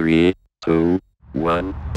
Three, two, one.